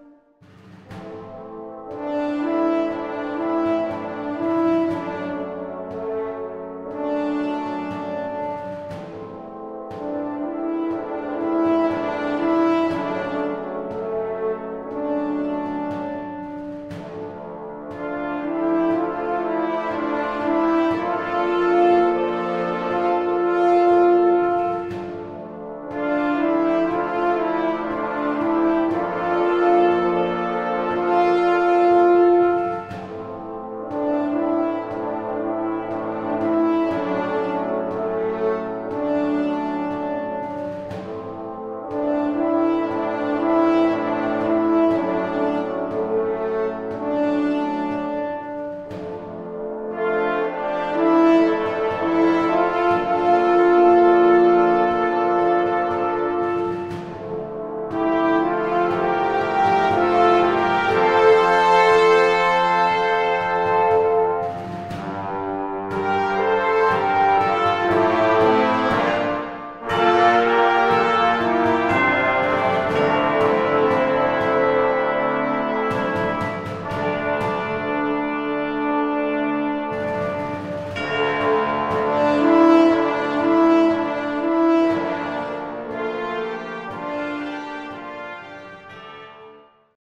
you